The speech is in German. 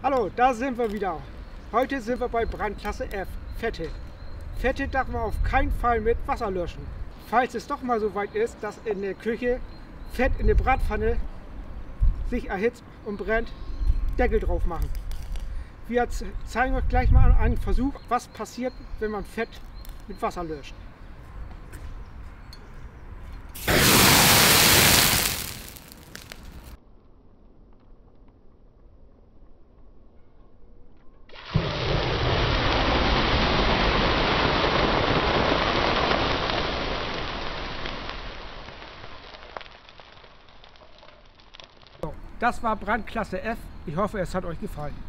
Hallo, da sind wir wieder. Heute sind wir bei Brandklasse F, Fette. Fette darf man auf keinen Fall mit Wasser löschen. Falls es doch mal so weit ist, dass in der Küche Fett in der Bratpfanne sich erhitzt und brennt, Deckel drauf machen. Wir zeigen euch gleich mal einen Versuch, was passiert, wenn man Fett mit Wasser löscht. Das war Brandklasse F. Ich hoffe, es hat euch gefallen.